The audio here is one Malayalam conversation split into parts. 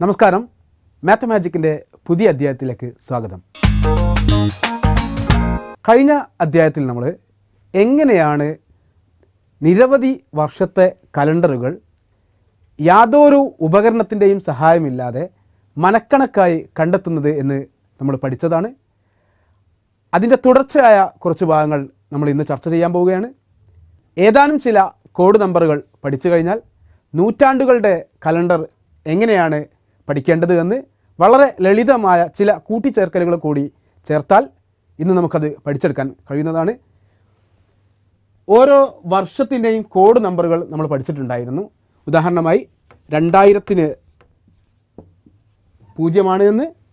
നമസ്കാരം. മാത്തമാജിക്കിന്റെ പുതിയ അധ്യായത്തിലേക്ക് സ്വാഗതം. കഴിഞ്ഞ അധ്യായത്തിൽ നമ്മൾ എങ്ങനെയാണ് നിരവധി വർഷത്തെ കലണ്ടറുകൾ യാതൊരു ഉപകരണത്തിന്റെയും സഹായമില്ലാതെ മനക്കണക്കായി കണ്ടെത്തുന്നത് എന്ന് നമ്മൾ പഠിച്ചതാണ്. അതിന്റെ തുടർച്ചയായ കുറച്ച് ഭാഗങ്ങൾ നമ്മൾ ഇന്ന് ചർച്ച ചെയ്യാൻ പോവുകയാണ്. ഏതാനും ചില കോഡ് നമ്പറുകൾ പഠിച്ചു കഴിഞ്ഞാൽ നൂറ്റാണ്ടുകളുടെ കലണ്ടർ എങ്ങനെയാണ് പഠിക്കേണ്ടത് എന്ന് വളരെ ലളിതമായ ചില കൂട്ടിച്ചേർക്കലുകൾ കൂടി ചേർത്താൽ ഇന്ന് നമുക്കത് പഠിച്ചെടുക്കാൻ കഴിയുന്നതാണ്. ഓരോ വർഷത്തിന്റെയും കോഡ് നമ്പറുകൾ നമ്മൾ പഠിച്ചിട്ടുണ്ടായിരുന്നു. ഉദാഹരണമായി രണ്ടായിരത്തിന് പൂജ്യമാണ് എന്ന്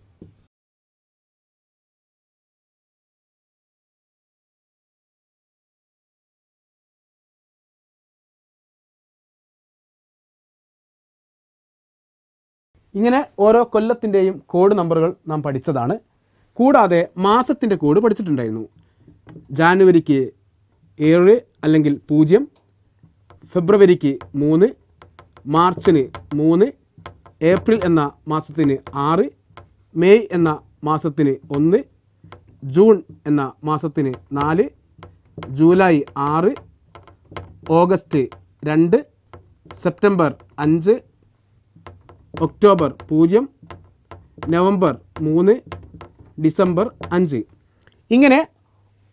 ഇങ്ങനെ ഓരോ കൊല്ലത്തിന്റെയും കോഡ് നമ്പറുകൾ നാം പഠിച്ചതാണ്. കൂടാതെ മാസത്തിന്റെ കോഡ് പഠിച്ചിട്ടുണ്ടായിരുന്നു. ജാനുവരിക്ക് ഏഴ് അല്ലെങ്കിൽ പൂജ്യം ഫെബ്രുവരിക്ക് മൂന്ന് മാർച്ചിന് മൂന്ന് ഏപ്രിൽ എന്ന മാസത്തിന് ആറ് മെയ് എന്ന മാസത്തിന് ഒന്ന് ജൂൺ എന്ന മാസത്തിന് നാല് ജൂലൈ ആറ് ഓഗസ്റ്റ് രണ്ട് സെപ്റ്റംബർ അഞ്ച് ഒക്ടോബർ പൂജ്യം നവംബർ മൂന്ന് ഡിസംബർ അഞ്ച്. ഇങ്ങനെ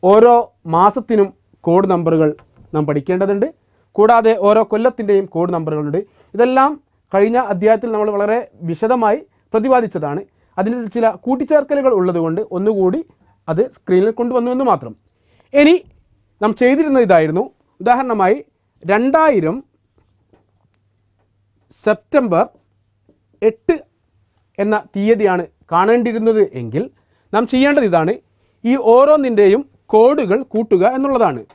ഓരോ മാസത്തിനും കോഡ് നമ്പറുകൾ നാം പഠിക്കേണ്ടതുണ്ട്. കൂടാതെ ഓരോ കൊല്ലത്തിന്റെയും കോഡ് നമ്പറുകളുണ്ട്. ഇതെല്ലാം കഴിഞ്ഞ അധ്യായത്തിൽ നമ്മൾ വളരെ വിശദമായി പ്രതിപാദിച്ചതാണ്. അതിന് ചില കൂട്ടിച്ചേർക്കലുകൾ ഉള്ളതുകൊണ്ട് ഒന്നുകൂടി അത് സ്ക്രീനിൽ കൊണ്ടുവന്നു എന്ന് മാത്രം. ഇനി നാം ചെയ്തിരുന്ന ഇതായിരുന്നു. ഉദാഹരണമായി രണ്ടായിരം സെപ്റ്റംബർ എട്ട് എന്ന തീയതിയാണ് കാണേണ്ടിയിരുന്നത് എങ്കിൽ നാം ചെയ്യേണ്ടത് ഇതാണ്. ഈ ഓരോന്നിന്റെയും കോഡുകൾ കൂട്ടുക എന്നുള്ളതാണ്.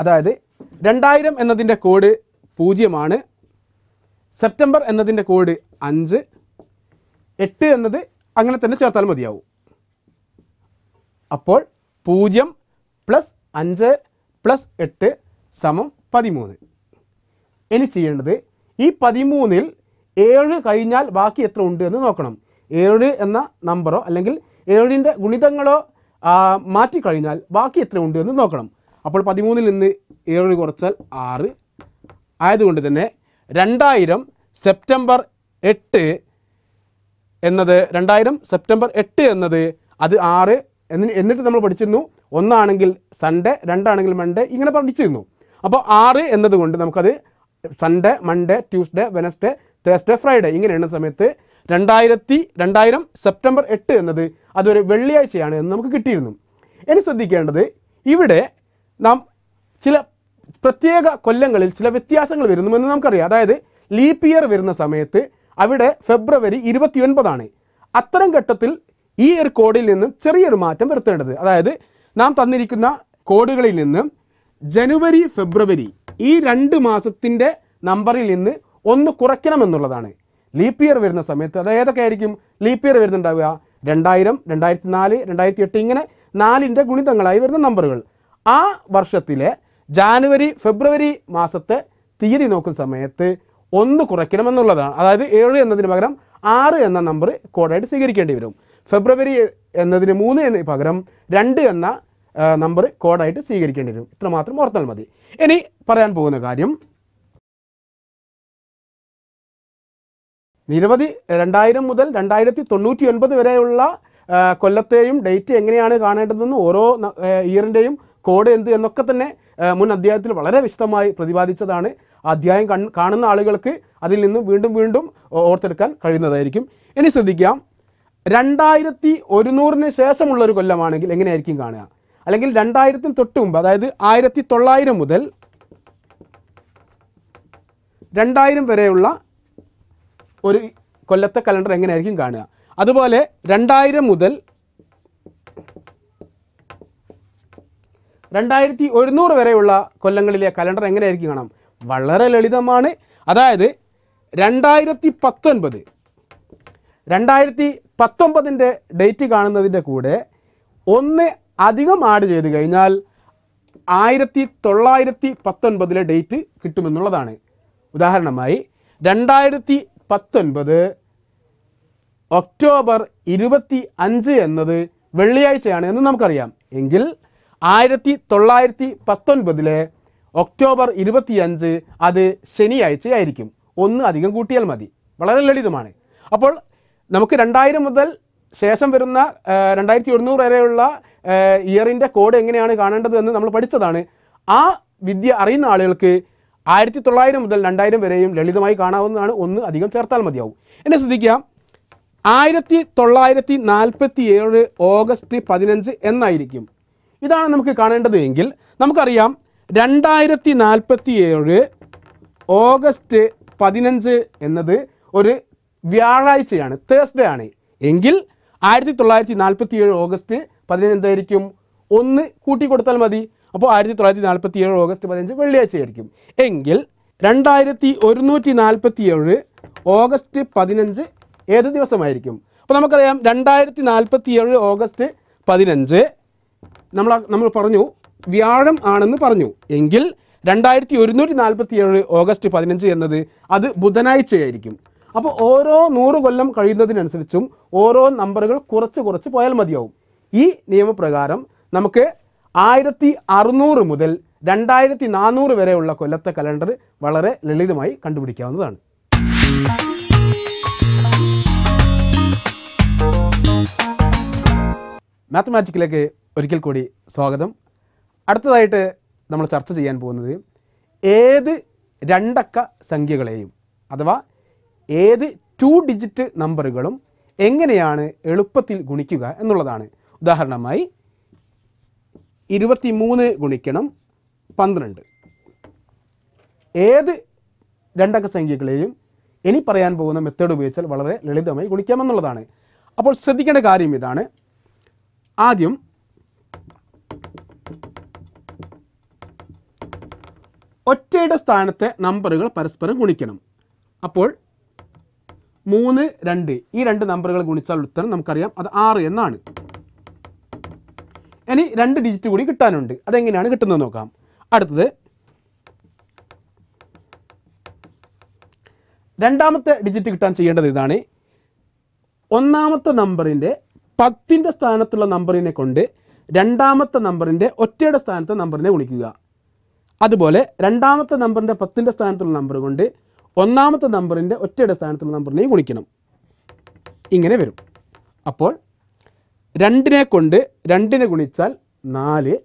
അതായത് രണ്ടായിരം എന്നതിന്റെ കോഡ് പൂജ്യമാണ്. സെപ്റ്റംബർ എന്നതിന്റെ കോഡ് അഞ്ച്. എട്ട് എന്നത് അങ്ങനെ തന്നെ ചേർത്താൽ മതിയാവും. അപ്പോൾ പൂജ്യം പ്ലസ് അഞ്ച് പ്ലസ് എട്ട് സമം പതിമൂന്ന്. ഇനി ചെയ്യേണ്ടത് ഈ പതിമൂന്നിൽ ഏഴ് കഴിഞ്ഞാൽ ബാക്കി എത്ര ഉണ്ട് എന്ന് നോക്കണം. ഏഴ് എന്ന നമ്പറോ അല്ലെങ്കിൽ ഏഴിന്റെ ഗുണിതങ്ങളോ മാറ്റി മാറ്റിക്കഴിഞ്ഞാൽ ബാക്കി എത്ര ഉണ്ട് എന്ന് നോക്കണം. അപ്പോൾ പതിമൂന്നിൽ നിന്ന് ഏഴ് കുറച്ചാൽ ആറ്. ആയതുകൊണ്ട് തന്നെ രണ്ടായിരം സെപ്റ്റംബർ എട്ട് എന്നത് രണ്ടായിരം സെപ്റ്റംബർ എട്ട് എന്നത് അത് ആറ് എന്നി എന്നിട്ട് നമ്മൾ പഠിച്ചിരുന്നു. ഒന്നാണെങ്കിൽ സൺഡേ രണ്ടാണെങ്കിൽ മൺഡേ ഇങ്ങനെ പഠിച്ചിരുന്നു. അപ്പോൾ ആറ് എന്നതുകൊണ്ട് നമുക്കത് Sunday Monday Tuesday Wednesday Thursday Friday ഇങ്ങനെ എണ്ണുന്ന സമയത്ത് രണ്ടായിരത്തി രണ്ടായിരം സെപ്റ്റംബർ എട്ട് എന്നത് അതൊരു വെള്ളിയാഴ്ചയാണ് എന്ന് നമുക്ക് കിട്ടിയിരുന്നു. ഇനി ശ്രദ്ധിക്കേണ്ടത് ഇവിടെ നാം ചില പ്രത്യേക കൊല്ലങ്ങളിൽ ചില വ്യത്യാസങ്ങൾ വരുന്നുവെന്ന് നമുക്കറിയാം. അതായത് ലീപ്പ് ഇയർ വരുന്ന സമയത്ത് അവിടെ ഫെബ്രുവരി ഇരുപത്തിയൊൻപതാണ്. അത്തരം ഘട്ടത്തിൽ ഈ ഒരു കോഡിൽ നിന്നും ചെറിയൊരു മാറ്റം വരുത്തേണ്ടത്. അതായത് നാം തന്നിരിക്കുന്ന കോഡുകളിൽ നിന്ന് ജനുവരി ഫെബ്രുവരി ഈ രണ്ട് മാസത്തിന്റെ നമ്പറിൽ നിന്ന് ഒന്ന് കുറയ്ക്കണമെന്നുള്ളതാണ്. ലീപ്പ് ഇയർ വരുന്ന സമയത്ത് അത് ഏതൊക്കെ ആയിരിക്കും? ലീപ്പ് ഇയർ വരുന്നുണ്ടാവുക. രണ്ടായിരം രണ്ടായിരത്തി നാല് രണ്ടായിരത്തി എട്ട് ഇങ്ങനെ നാലിന്റെ ഗുണിതങ്ങളായി വരുന്ന നമ്പറുകൾ. ആ വർഷത്തിലെ ജാനുവരി ഫെബ്രുവരി മാസത്തെ തീയതി നോക്കുന്ന സമയത്ത് ഒന്ന് കുറയ്ക്കണമെന്നുള്ളതാണ്. അതായത് ഏഴ് എന്നതിന് പകരം ആറ് എന്ന നമ്പർ കോഡായിട്ട് സ്വീകരിക്കേണ്ടി വരും. ഫെബ്രുവരി എന്നതിന് മൂന്ന് എന്ന പകരം രണ്ട് എന്ന നമ്പർ കോഡായിട്ട് സ്വീകരിക്കേണ്ടി വരും. ഇത്രമാത്രം ഓർത്താൽ മതി. ഇനി പറയാൻ പോകുന്ന കാര്യം നിരവധി രണ്ടായിരം മുതൽ രണ്ടായിരത്തി തൊണ്ണൂറ്റി ഒൻപത് വരെയുള്ള കൊല്ലത്തെയും ഡേറ്റ് എങ്ങനെയാണ് കാണേണ്ടതെന്ന് ഓരോ ഇയറിന്റെയും കോഡ് എന്ത് എന്നൊക്കെ തന്നെ മുൻ അധ്യായത്തിൽ വളരെ വിശദമായി പ്രതിപാദിച്ചതാണ്. അധ്യായം കാണുന്ന ആളുകൾക്ക് അതിൽ നിന്ന് വീണ്ടും വീണ്ടും ഓർത്തെടുക്കാൻ കഴിയുന്നതായിരിക്കും. ഇനി ശ്രദ്ധിക്കാം. രണ്ടായിരത്തി ഒരുന്നൂറിന് ശേഷമുള്ള ഒരു കൊല്ലമാണെങ്കിൽ എങ്ങനെയായിരിക്കും കാണുക? അല്ലെങ്കിൽ രണ്ടായിരത്തിന് തൊട്ട് മുമ്പ് അതായത് ആയിരത്തി തൊള്ളായിരം മുതൽ രണ്ടായിരം വരെയുള്ള ഒരു കൊല്ലത്തെ കലണ്ടർ എങ്ങനെയായിരിക്കും കാണുക? അതുപോലെ രണ്ടായിരം മുതൽ രണ്ടായിരത്തി ഒരുന്നൂറ് വരെയുള്ള കൊല്ലങ്ങളിലെ കലണ്ടർ എങ്ങനെയായിരിക്കും കാണാം? വളരെ ലളിതമാണ്. അതായത് രണ്ടായിരത്തി പത്തൊൻപത് രണ്ടായിരത്തി പത്തൊമ്പതിന്റെ ഡേറ്റ് കാണുന്നതിന്റെ കൂടെ ഒന്ന് അധികം ആഡ് ചെയ്ത് കഴിഞ്ഞാൽ ആയിരത്തി തൊള്ളായിരത്തി പത്തൊൻപതിലെ ഡേറ്റ് കിട്ടുമെന്നുള്ളതാണ്. ഉദാഹരണമായി രണ്ടായിരത്തി പത്തൊൻപത്. ഒക്ടോബർ ഇരുപത്തി അഞ്ച് എന്നത് വെള്ളിയാഴ്ചയാണ് എന്ന് നമുക്കറിയാം. എങ്കിൽ ആയിരത്തി തൊള്ളായിരത്തി പത്തൊൻപതിലെ ഒക്ടോബർ ഇരുപത്തിയഞ്ച് അത് ശനിയാഴ്ചയായിരിക്കും. ഒന്ന് അധികം കൂട്ടിയാൽ മതി. വളരെ ലളിതമാണ്. അപ്പോൾ നമുക്ക് രണ്ടായിരം മുതൽ ശേഷം വരുന്ന രണ്ടായിരത്തി ഒരുന്നൂറ് വരെയുള്ള ഇയറിന്റെ കോഡ് എങ്ങനെയാണ് കാണേണ്ടത് എന്ന് നമ്മൾ പഠിച്ചതാണ്. ആ വിദ്യ അറിയുന്ന ആളുകൾക്ക് ആയിരത്തി തൊള്ളായിരം മുതൽ രണ്ടായിരം വരെയും ലളിതമായി കാണാവുന്നതാണ് ഒന്ന് അധികം ചേർത്താൽ മതിയാവും. എന്നെ ശ്രദ്ധിക്കുക. ആയിരത്തി തൊള്ളായിരത്തി നാൽപ്പത്തി ഏഴ് ഓഗസ്റ്റ് പതിനഞ്ച് എന്നായിരിക്കും. ഇതാണ് നമുക്ക് കാണേണ്ടത് എങ്കിൽ നമുക്കറിയാം രണ്ടായിരത്തി നാൽപ്പത്തി ഏഴ് ഓഗസ്റ്റ് പതിനഞ്ച് എന്നത് ഒരു വ്യാഴാഴ്ചയാണ് തേഴ്സ്ഡേ ആണ്. എങ്കിൽ ആയിരത്തി തൊള്ളായിരത്തി നാൽപ്പത്തി ഏഴ് ഓഗസ്റ്റ് പതിനഞ്ച് എന്തായിരിക്കും? ഒന്ന് കൂട്ടി കൊടുത്താൽ മതി. അപ്പോൾ ആയിരത്തി തൊള്ളായിരത്തി നാൽപ്പത്തി ഏഴ് ഓഗസ്റ്റ് പതിനഞ്ച് വെള്ളിയാഴ്ചയായിരിക്കും എങ്കിൽ രണ്ടായിരത്തി ഒരുന്നൂറ്റി നാൽപ്പത്തി ഏഴ് ഓഗസ്റ്റ് പതിനഞ്ച് ഏത് ദിവസമായിരിക്കും? അപ്പോൾ നമുക്കറിയാം രണ്ടായിരത്തി നാൽപ്പത്തി ഏഴ് ഓഗസ്റ്റ് പതിനഞ്ച് നമ്മൾ നമ്മൾ പറഞ്ഞു വ്യാഴം ആണെന്ന് പറഞ്ഞു. എങ്കിൽ രണ്ടായിരത്തി ഒരുന്നൂറ്റി നാൽപ്പത്തി ഏഴ് ഓഗസ്റ്റ് പതിനഞ്ച് എന്നത് അത് ബുധനാഴ്ചയായിരിക്കും. അപ്പോൾ ഓരോ നൂറ് കൊല്ലം കഴിയുന്നതിനനുസരിച്ചും ഓരോ നമ്പറുകൾ കുറച്ച് കുറച്ച് പോയാൽ മതിയാവും. ഈ നിയമപ്രകാരം നമുക്ക് ആയിരത്തി അറുന്നൂറ് മുതൽ രണ്ടായിരത്തി നാനൂറ് വരെയുള്ള കൊല്ലത്തെ കലണ്ടർ വളരെ ലളിതമായി കണ്ടുപിടിക്കാവുന്നതാണ്. മാത്തമാറ്റിക്കിലേക്ക് ഒരിക്കൽ കൂടി സ്വാഗതം. അടുത്തതായിട്ട് നമ്മൾ ചർച്ച ചെയ്യാൻ പോകുന്നത് ഏത് രണ്ടക്ക സംഖ്യകളെയും അഥവാ ഏത് ടു ഡിജിറ്റ് നമ്പറുകളും എങ്ങനെയാണ് എളുപ്പത്തിൽ ഗുണിക്കുക എന്നുള്ളതാണ്. ഉദാഹരണമായി ഇരുപത്തി മൂന്ന് ഗുണിക്കണം പന്ത്രണ്ട്. ഏത് രണ്ടക്ക സംഖ്യകളെയും ഇനി പറയാൻ പോകുന്ന മെത്തേഡ് ഉപയോഗിച്ചാൽ വളരെ ലളിതമായി ഗുണിക്കാമെന്നുള്ളതാണ്. അപ്പോൾ ശ്രദ്ധിക്കേണ്ട കാര്യം ഇതാണ്. ആദ്യം ഒറ്റയുടെ സ്ഥാനത്തെ നമ്പറുകൾ പരസ്പരം ഗുണിക്കണം. അപ്പോൾ മൂന്ന് രണ്ട് ഈ രണ്ട് നമ്പറുകൾ ഗുണിച്ചാൽ ഉത്തരം നമുക്കറിയാം. അത് ആറ് എന്നാണ്. ഇനി രണ്ട് ഡിജിറ്റ് കൂടി കിട്ടാനുണ്ട്. അതെങ്ങനെയാണ് കിട്ടുന്നത് നോക്കാം. അടുത്തത്. രണ്ടാമത്തെ ഡിജിറ്റ് കിട്ടാൻ ചെയ്യേണ്ടത് ഇതാണ്. ഒന്നാമത്തെ നമ്പറിന്റെ പത്തിന്റെ സ്ഥാനത്തുള്ള നമ്പറിനെ കൊണ്ട് രണ്ടാമത്തെ നമ്പറിന്റെ ഒറ്റയുടെ സ്ഥാനത്തെ നമ്പറിനെ ഗുണിക്കുക. അതുപോലെ രണ്ടാമത്തെ നമ്പറിന്റെ പത്തിന്റെ സ്ഥാനത്തുള്ള നമ്പർ കൊണ്ട് ഒന്നാമത്തെ നമ്പറിന്റെ ഒറ്റയുടെ സ്ഥാനത്തുള്ള നമ്പറിനെയും ഗുണിക്കണം. ഇങ്ങനെ വരും. അപ്പോൾ രണ്ടിനെ കൊണ്ട് രണ്ടിനെ ഗുണിച്ചാൽ നാല്.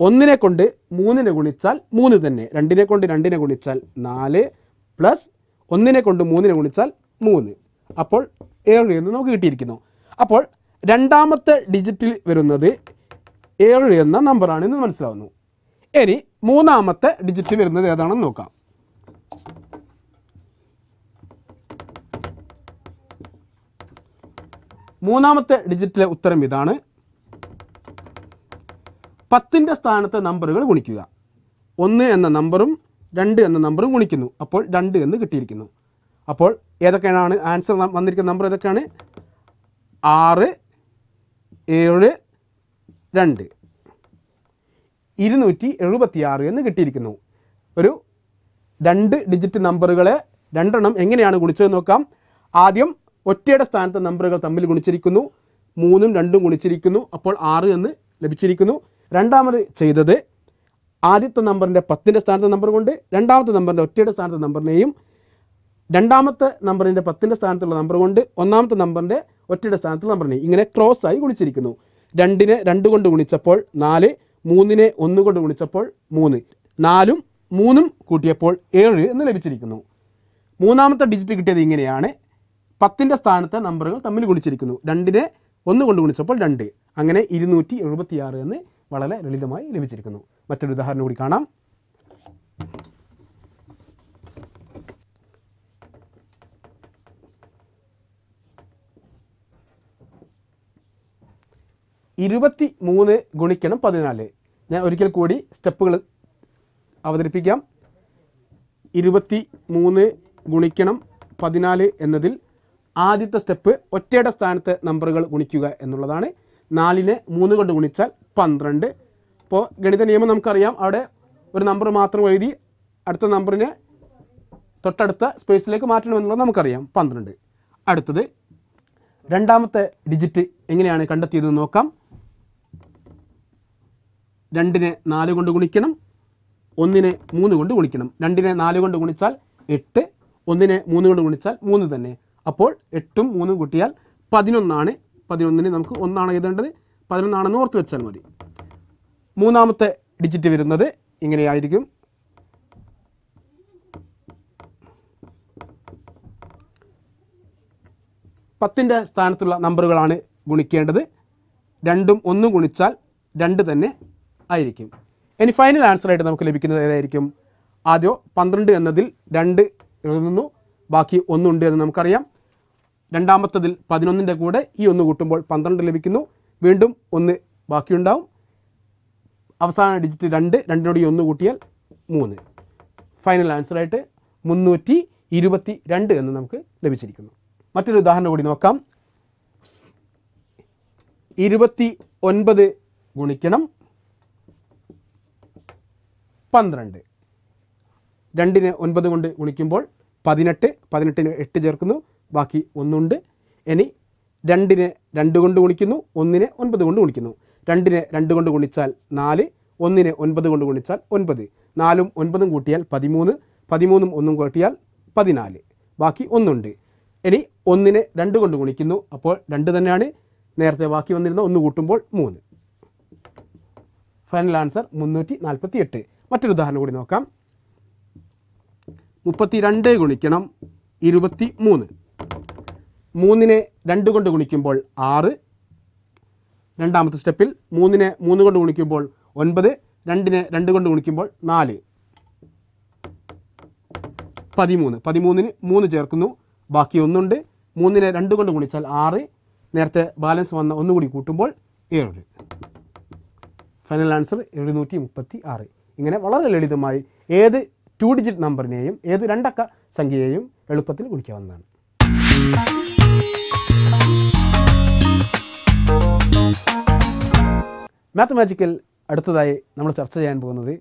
ഒന്നിനെ കൊണ്ട് മൂന്നിനെ ഗുണിച്ചാൽ മൂന്ന് തന്നെ. രണ്ടിനെ കൊണ്ട് രണ്ടിനെ ഗുണിച്ചാൽ നാല് പ്ലസ് ഒന്നിനെ കൊണ്ട് മൂന്നിനെ ഗുണിച്ചാൽ മൂന്ന്. അപ്പോൾ ഏഴ് എന്ന് നമുക്ക് കിട്ടിയിരിക്കുന്നു. അപ്പോൾ രണ്ടാമത്തെ ഡിജിറ്റിൽ വരുന്നത് ഏഴ് എന്ന നമ്പറാണ് എന്ന് മനസ്സിലാവുന്നു. ഇനി മൂന്നാമത്തെ ഡിജിറ്റ് വരുന്നത് ഏതാണെന്ന് നോക്കാം. മൂന്നാമത്തെ ഡിജിറ്റിലെ ഉത്തരം ഇതാണ്. പത്തിന്റെ സ്ഥാനത്തെ നമ്പറുകൾ ഗുണിക്കുക. ഒന്ന് എന്ന നമ്പറും രണ്ട് എന്ന നമ്പറും ഗുണിക്കുന്നു. അപ്പോൾ രണ്ട് എന്ന് കിട്ടിയിരിക്കുന്നു. അപ്പോൾ ഏതൊക്കെയാണ് ആൻസർ വന്നിരിക്കുന്ന നമ്പർ ഏതൊക്കെയാണ്? ആറ് ഏഴ് രണ്ട്. ഇരുന്നൂറ്റി എഴുപത്തിയാറ് എന്ന് കിട്ടിയിരിക്കുന്നു. ഒരു രണ്ട് ഡിജിറ്റ് നമ്പറുകളെ രണ്ടെണ്ണം എങ്ങനെയാണ് ഗുണിച്ചത് നോക്കാം. ആദ്യം ഒറ്റയുടെ സ്ഥാനത്തെ നമ്പറുകൾ തമ്മിൽ ഗുണിച്ചിരിക്കുന്നു. മൂന്നും രണ്ടും ഗുണിച്ചിരിക്കുന്നു. അപ്പോൾ ആറ് എന്ന് ലഭിച്ചിരിക്കുന്നു. രണ്ടാമത് ചെയ്തത് ആദ്യത്തെ നമ്പറിന്റെ പത്തിന്റെ സ്ഥാനത്തെ നമ്പർ കൊണ്ട് രണ്ടാമത്തെ നമ്പറിന്റെ ഒറ്റയുടെ സ്ഥാനത്തെ നമ്പറിനെയും രണ്ടാമത്തെ നമ്പറിന്റെ പത്തിന്റെ സ്ഥാനത്തുള്ള നമ്പർ കൊണ്ട് ഒന്നാമത്തെ നമ്പറിന്റെ ഒറ്റയുടെ സ്ഥാനത്തുള്ള നമ്പറിനെയും ഇങ്ങനെ ക്രോസ് ആയി ഗുണിച്ചിരിക്കുന്നു. രണ്ടിനെ രണ്ട് കൊണ്ട് ഗുണിച്ചപ്പോൾ നാല് മൂന്നിനെ ഒന്ന് കൊണ്ട് ഗുണിച്ചപ്പോൾ മൂന്ന്. നാലും മൂന്നും കൂട്ടിയപ്പോൾ ഏഴ് എന്ന് ലഭിച്ചിരിക്കുന്നു. മൂന്നാമത്തെ ഡിജിറ്റ് കിട്ടിയത് ഇങ്ങനെയാണ്. പത്തിന്റെ സ്ഥാനത്തെ നമ്പറുകൾ തമ്മിൽ ഗുണിച്ചിരിക്കുന്നു. രണ്ടിനെ ഒന്ന് കൊണ്ട് ഗുണിച്ചപ്പോൾ രണ്ട്. അങ്ങനെ ഇരുന്നൂറ്റി എഴുപത്തിയാറ് എന്ന് വളരെ ലളിതമായി ലഭിച്ചിരിക്കുന്നു. മറ്റൊരു ഉദാഹരണം കൂടി കാണാം. ഇരുപത്തി മൂന്ന് ഗുണിക്കണം പതിനാല്. ഞാൻ ഒരിക്കൽ കൂടി സ്റ്റെപ്പുകൾ അവതരിപ്പിക്കാം. ഇരുപത്തി മൂന്ന് ഗുണിക്കണം പതിനാല് എന്നതിൽ ആദ്യത്തെ സ്റ്റെപ്പ് ഒറ്റയുടെ സ്ഥാനത്ത് നമ്പറുകൾ ഗുണിക്കുക എന്നുള്ളതാണ്. നാലിനെ മൂന്ന് കൊണ്ട് ഗുണിച്ചാൽ പന്ത്രണ്ട്. ഇപ്പോൾ ഗണിത നിയമം നമുക്കറിയാം. അവിടെ ഒരു നമ്പർ മാത്രം എഴുതി അടുത്ത നമ്പറിനെ തൊട്ടടുത്ത സ്പേസിലേക്ക് മാറ്റണമെന്നുള്ളത് നമുക്കറിയാം. പന്ത്രണ്ട്. അടുത്തത് രണ്ടാമത്തെ ഡിജിറ്റ് എങ്ങനെയാണ് കണ്ടെത്തിയത് നോക്കാം. രണ്ടിനെ നാല് കൊണ്ട് ഗുണിക്കണം. ഒന്നിനെ മൂന്ന് കൊണ്ട് ഗുണിക്കണം. രണ്ടിനെ നാല് കൊണ്ട് ഗുണിച്ചാൽ എട്ട്. ഒന്നിനെ മൂന്ന് കൊണ്ട് ഗുണിച്ചാൽ മൂന്ന് തന്നെ. അപ്പോൾ എട്ടും മൂന്നും കൂട്ടിയാൽ പതിനൊന്നാണ്. പതിനൊന്നിന് നമുക്ക് ഒന്നാണ് എഴുതേണ്ടത്? പതിനൊന്നാണെന്ന് ഓർത്ത് വെച്ചാൽ മതി. മൂന്നാമത്തെ ഡിജിറ്റ് വരുന്നത് ഇങ്ങനെയായിരിക്കും. പത്തിന്റെ സ്ഥാനത്തുള്ള നമ്പറുകളാണ് ഗുണിക്കേണ്ടത്. രണ്ടും ഒന്നും ഗുണിച്ചാൽ രണ്ട് തന്നെ ആയിരിക്കും. ഇനി ഫൈനൽ ആൻസറായിട്ട് നമുക്ക് ലഭിക്കുന്നത് ഏതായിരിക്കും? ആദ്യം പന്ത്രണ്ട് എന്നതിൽ രണ്ട് എഴുതുന്നു. ബാക്കി ഒന്നുണ്ട് എന്ന് നമുക്കറിയാം. രണ്ടാമത്തതിൽ പതിനൊന്നിന്റെ കൂടെ ഈ ഒന്ന് കൂട്ടുമ്പോൾ പന്ത്രണ്ട് ലഭിക്കുന്നു. വീണ്ടും ഒന്ന് ബാക്കിയുണ്ടാവും. അവസാന ഡിജിറ്റ് രണ്ട് രണ്ടിനോട് ഈ ഒന്ന് കൂട്ടിയാൽ മൂന്ന്. ഫൈനൽ ആൻസറായിട്ട് മുന്നൂറ്റി ഇരുപത്തി രണ്ട് എന്ന് നമുക്ക് ലഭിച്ചിരിക്കുന്നു. മറ്റൊരു ഉദാഹരണം കൂടി നോക്കാം. ഇരുപത്തി ഒൻപത് ഗുണിക്കണം പന്ത്രണ്ട്. രണ്ടിന് ഒൻപത് കൊണ്ട് ഗുണിക്കുമ്പോൾ പതിനെട്ട് പതിനെട്ടിന് എട്ട് ചേർക്കുന്നു. ബാക്കി ഒന്നുണ്ട്. ഇനി രണ്ടിന് രണ്ട് കൊണ്ട് ഗുണിക്കുന്നു ഒന്നിന് ഒൻപത് കൊണ്ട് ഗുണിക്കുന്നു. രണ്ടിന് രണ്ട് കൊണ്ട് ഗുണിച്ചാൽ നാല് ഒന്നിന് ഒൻപത് കൊണ്ട് ഗുണിച്ചാൽ ഒൻപത്. നാലും ഒൻപതും കൂട്ടിയാൽ പതിമൂന്ന് പതിമൂന്നും ഒന്നും കൂട്ടിയാൽ പതിനാല്. ബാക്കി ഒന്നുണ്ട്. ഇനി ഒന്നിന് രണ്ട് കൊണ്ട് ഗുണിക്കുന്നു. അപ്പോൾ രണ്ട് തന്നെയാണ്. നേരത്തെ ബാക്കി വന്നിരുന്ന ഒന്ന് കൂട്ടുമ്പോൾ മൂന്ന്. ഫൈനൽ ആൻസർ മുന്നൂറ്റി നാൽപ്പത്തി എട്ട് മറ്റൊരു ഉദാഹരണം കൂടി നോക്കാം. മുപ്പത്തി രണ്ട് ഗുണിക്കണം ഇരുപത്തി മൂന്ന് മൂന്നിനെ രണ്ട് കൊണ്ട് ഗുണിക്കുമ്പോൾ ആറ്. രണ്ടാമത്തെ സ്റ്റെപ്പിൽ മൂന്നിനെ മൂന്ന് കൊണ്ട് ഗുണിക്കുമ്പോൾ ഒൻപത്. രണ്ടിനെ രണ്ട് കൊണ്ട് ഗുണിക്കുമ്പോൾ നാല്. പതിമൂന്ന്. പതിമൂന്നിന് മൂന്ന് ചേർക്കുന്നു. ബാക്കി ഒന്നുണ്ട്. മൂന്നിനെ രണ്ട് കൊണ്ട് ഗുണിച്ചാൽ ആറ്. നേരത്തെ ബാലൻസ് വന്ന ഒന്നുകൂടി കൂട്ടുമ്പോൾ ഏഴ്. ഫൈനൽ ആൻസർ എഴുന്നൂറ്റി മുപ്പത്തി ആറ് ഇങ്ങനെ വളരെ ലളിതമായി ഏത് ടു ഡിജിറ്റ് നമ്പറിനെയും ഏത് രണ്ടക്ക സംഖ്യയെയും എളുപ്പത്തിൽ ഗുണിക്കാവുന്നതാണ്. മാത്തമാറ്റിക്കൽ അടുത്തതായി നമ്മൾ ചർച്ച ചെയ്യാൻ പോകുന്നത്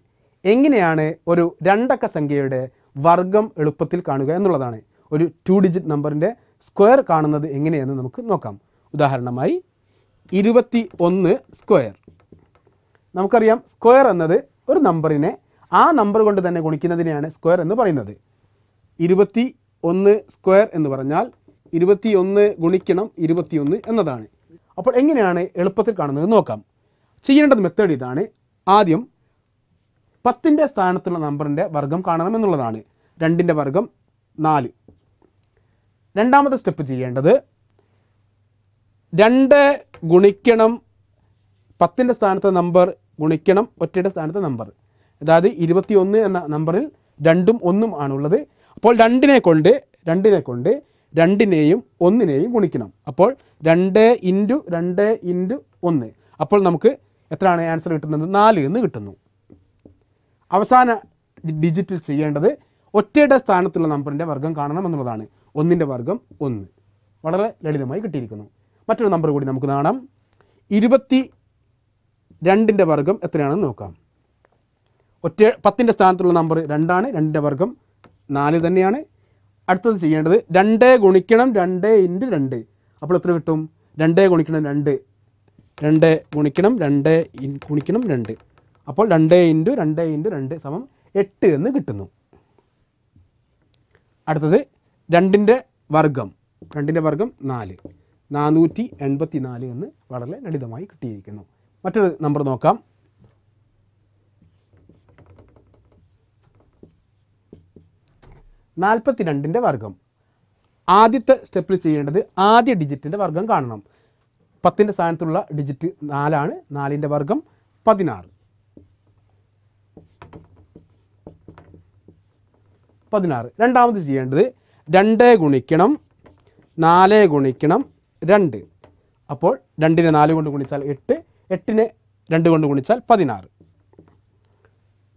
എങ്ങനെയാണ് ഒരു രണ്ടക്ക സംഖ്യയുടെ വർഗം എളുപ്പത്തിൽ കാണുക എന്നുള്ളതാണ്. ഒരു ടു ഡിജിറ്റ് നമ്പറിന്റെ സ്ക്വയർ കാണുന്നത് എങ്ങനെയെന്ന് നമുക്ക് നോക്കാം. ഉദാഹരണമായി ഇരുപത്തി ഒന്ന് സ്ക്വയർ നമുക്കറിയാം സ്ക്വയർ എന്നത് ഒരു നമ്പറിനെ ആ നമ്പർ കൊണ്ട് തന്നെ ഗുണിക്കുന്നതിനെയാണ് സ്ക്വയർ എന്ന് പറയുന്നത്. ഇരുപത്തി ഒന്ന് സ്ക്വയർ എന്ന് പറഞ്ഞാൽ ഇരുപത്തി ഒന്ന് ഗുണിക്കണം ഇരുപത്തിയൊന്ന് എന്നതാണ്. അപ്പോൾ എങ്ങനെയാണ് എളുപ്പത്തിൽ കാണുന്നത് നോക്കാം. ചെയ്യേണ്ടത് മെത്തേഡ് ഇതാണ്. ആദ്യം പത്തിന്റെ സ്ഥാനത്തുള്ള നമ്പറിന്റെ വർഗം കാണണം എന്നുള്ളതാണ്. രണ്ടിന്റെ വർഗം നാല്. രണ്ടാമത്തെ സ്റ്റെപ്പ് ചെയ്യേണ്ടത് രണ്ട് ഗുണിക്കണം പത്തിന്റെ സ്ഥാനത്തെ നമ്പർ ഗുണിക്കണം ഒറ്റയുടെ സ്ഥാനത്തെ നമ്പർ. അതായത് ഇരുപത്തി ഒന്ന് എന്ന നമ്പറിൽ രണ്ടും ഒന്നും ആണുള്ളത്. അപ്പോൾ രണ്ടിനെ കൊണ്ട് രണ്ടിനെ കൊണ്ട് രണ്ടിനെയും ഒന്നിനെയും ഗുണിക്കണം. അപ്പോൾ രണ്ട് ഇന്റു രണ്ട് ഇന്റു ഒന്ന്. അപ്പോൾ നമുക്ക് എത്രയാണ് ആൻസർ കിട്ടുന്നത്? നാല് എന്ന് കിട്ടുന്നു. അവസാന ഡിജിറ്റിൽ ചെയ്യേണ്ടത് ഒറ്റയുടെ സ്ഥാനത്തുള്ള നമ്പറിന്റെ വർഗം കാണണം എന്നുള്ളതാണ്. ഒന്നിന്റെ വർഗം ഒന്ന്. വളരെ ലളിതമായി കിട്ടിയിരിക്കുന്നു. മറ്റൊരു നമ്പർ കൂടി നമുക്ക് കാണാം. ഇരുപത്തി രണ്ടിന്റെ വർഗം എത്രയാണെന്ന് നോക്കാം. ഒറ്റ പത്തിന്റെ സ്ഥാനത്തുള്ള നമ്പർ രണ്ടാണ് രണ്ടിന്റെ വർഗം നാല് തന്നെയാണ്. അടുത്തത് ചെയ്യേണ്ടത് രണ്ട് ഗുണിക്കണം രണ്ട് ഇന്റു രണ്ട്. അപ്പോൾ എത്ര കിട്ടും? രണ്ട് ഗുണിക്കണം രണ്ട്. രണ്ട് ഗുണിക്കണം രണ്ട് ഇൻ ഗുണിക്കണം രണ്ട്. അപ്പോൾ രണ്ട് ഇന്റു രണ്ട് ഇന്റു രണ്ട് സമം എട്ട് എന്ന് കിട്ടുന്നു. അടുത്തത് രണ്ടിന്റെ വർഗം രണ്ടിന്റെ വർഗം നാല്. നാനൂറ്റി എൺപത്തി നാല് എന്ന് വളരെ ലളിതമായി കിട്ടിയിരിക്കുന്നു. മറ്റൊരു നമ്പർ നോക്കാം. നാൽപ്പത്തി രണ്ടിന്റെ വർഗം. ആദ്യത്തെ സ്റ്റെപ്പിൽ ചെയ്യേണ്ടത് ആദ്യ ഡിജിറ്റിന്റെ വർഗം കാണണം. പത്തിന്റെ സ്ഥാനത്തുള്ള ഡിജിറ്റ് നാലാണ് നാലിന്റെ വർഗം പതിനാറ്. പതിനാറ്. രണ്ടാമത് ചെയ്യേണ്ടത് രണ്ട് ഗുണിക്കണം നാല് ഗുണിക്കണം രണ്ട്. അപ്പോൾ രണ്ടിനെ നാല് കൊണ്ട് ഗുണിച്ചാൽ എട്ട് എട്ടിനെ രണ്ട് കൊണ്ട് ഗുണിച്ചാൽ പതിനാറ്.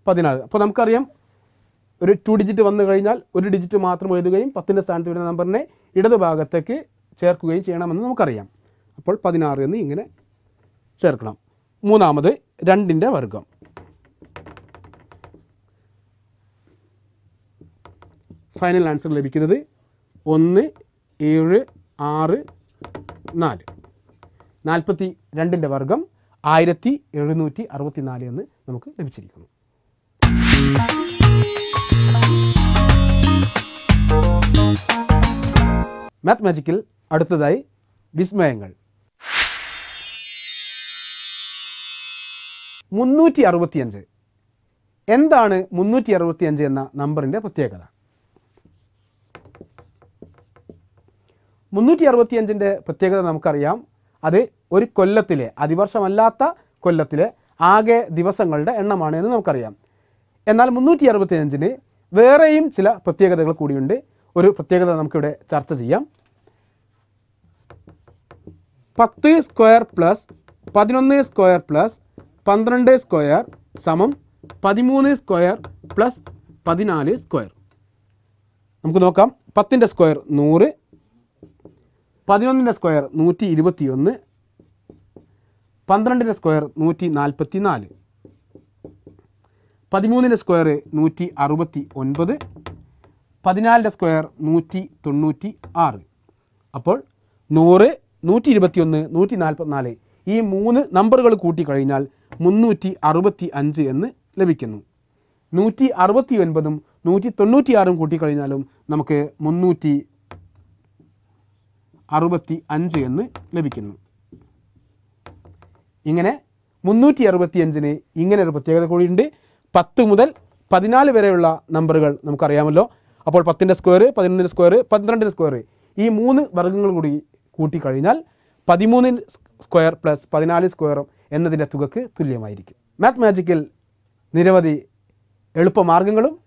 പതിനാറ്. അപ്പോൾ നമുക്കറിയാം ഒരു ടു ഡിജിറ്റ് വന്നു കഴിഞ്ഞാൽ ഒരു ഡിജിറ്റ് മാത്രം എഴുതുകയും പത്തിന്റെ സ്ഥാനത്ത് വരുന്ന നമ്പറിനെ ഇടത് ഭാഗത്തേക്ക് ചേർക്കുകയും ചെയ്യണമെന്ന് നമുക്കറിയാം. അപ്പോൾ പതിനാറ് എന്ന് ഇങ്ങനെ ചേർക്കണം. മൂന്നാമത് രണ്ടിന്റെ വർഗം. ഫൈനൽ ആൻസർ ലഭിക്കുന്നത് ഒന്ന് ഏഴ് ആറ് നാല്. നാൽപ്പത്തി രണ്ടിന്റെ വർഗം ആയിരത്തി എഴുന്നൂറ്റി അറുപത്തി നാല് എന്ന് നമുക്ക് ലഭിച്ചിരിക്കുന്നു. മാത്ത് മാജിക്കിൽ അടുത്തതായി വിസ്മയങ്ങൾ. മുന്നൂറ്റി അറുപത്തിയഞ്ച് എന്താണ് മുന്നൂറ്റി അറുപത്തിയഞ്ച് എന്ന നമ്പറിന്റെ പ്രത്യേകത? മുന്നൂറ്റി അറുപത്തിയഞ്ചിന്റെ പ്രത്യേകത നമുക്കറിയാം. അത് ഒരു കൊല്ലത്തിലെ അതിവർഷമല്ലാത്ത കൊല്ലത്തിലെ ആകെ ദിവസങ്ങളുടെ എണ്ണമാണ് എന്ന് നമുക്കറിയാം. എന്നാൽ മുന്നൂറ്റി അറുപത്തിയഞ്ചിന് വേറെയും ചില പ്രത്യേകതകൾ കൂടിയുണ്ട്. ഒരു പ്രത്യേകത നമുക്കിവിടെ ചർച്ച ചെയ്യാം. പത്ത് സ്ക്വയർ പ്ലസ് പതിനൊന്ന് സ്ക്വയർ പ്ലസ് പന്ത്രണ്ട് സ്ക്വയർ സമം പതിമൂന്ന് സ്ക്വയർ പ്ലസ് പതിനാല് സ്ക്വയർ. നമുക്ക് നോക്കാം. പത്തിന്റെ സ്ക്വയർ നൂറ് പതിനൊന്നിന്റെ സ്ക്വയർ നൂറ്റി ഇരുപത്തി ഒന്ന് പന്ത്രണ്ടിന്റെ സ്ക്വയർ നൂറ്റി നാൽപ്പത്തി നാല് പതിമൂന്നിന്റെ സ്ക്വയർ നൂറ്റി അറുപത്തി ഒൻപത് പതിനാലിന്റെ സ്ക്വയർ നൂറ്റി തൊണ്ണൂറ്റി ആറ്. അപ്പോൾ നൂറ് നൂറ്റി ഇരുപത്തിയൊന്ന് നൂറ്റി നാൽപ്പത്തിനാല് ഈ മൂന്ന് നമ്പറുകൾ കൂട്ടിക്കഴിഞ്ഞാൽ മുന്നൂറ്റി അറുപത്തി അഞ്ച് എന്ന് ലഭിക്കുന്നു. നൂറ്റി അറുപത്തി ഒൻപതും നൂറ്റി തൊണ്ണൂറ്റി ആറും കൂട്ടിക്കഴിഞ്ഞാലും നമുക്ക് മുന്നൂറ്റി അറുപത്തി അഞ്ച് എന്ന് ലഭിക്കുന്നു. ഇങ്ങനെ മുന്നൂറ്റി അറുപത്തി അഞ്ചിന് ഇങ്ങനെ ഒരു പ്രത്യേകത കൂടിയുണ്ട്. പത്ത് മുതൽ പതിനാല് വരെയുള്ള നമ്പറുകൾ നമുക്കറിയാമല്ലോ. അപ്പോൾ പത്തിന്റെ സ്ക്വയർ പതിനൊന്നിന്റെ സ്ക്വയർ പന്ത്രണ്ടിന്റെ സ്ക്വയർ ഈ മൂന്ന് വർഗങ്ങൾ കൂടി കൂട്ടിക്കഴിഞ്ഞാൽ പതിമൂന്നിന് സ്ക്വയർ പ്ലസ് പതിനാല് സ്ക്വയറും എന്നതിന്റെ തുകക്ക് തുല്യമായിരിക്കും. മാത്ത് മാജിക്കിൽ നിരവധി എളുപ്പമാർഗങ്ങളും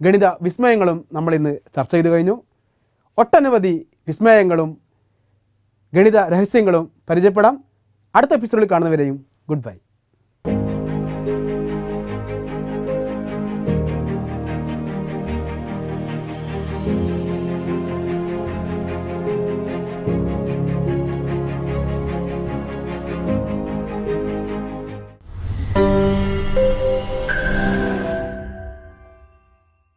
ഗണിത വിസ്മയങ്ങളും നമ്മൾ ഇന്ന് ചർച്ച ചെയ്തു കഴിഞ്ഞു. ഒട്ടനവധി വിസ്മയങ്ങളും ഗണിത രഹസ്യങ്ങളും പരിചയപ്പെടാം. അടുത്ത എപ്പിസോഡിൽ കാണുന്നവരെയും ഗുഡ് ബൈ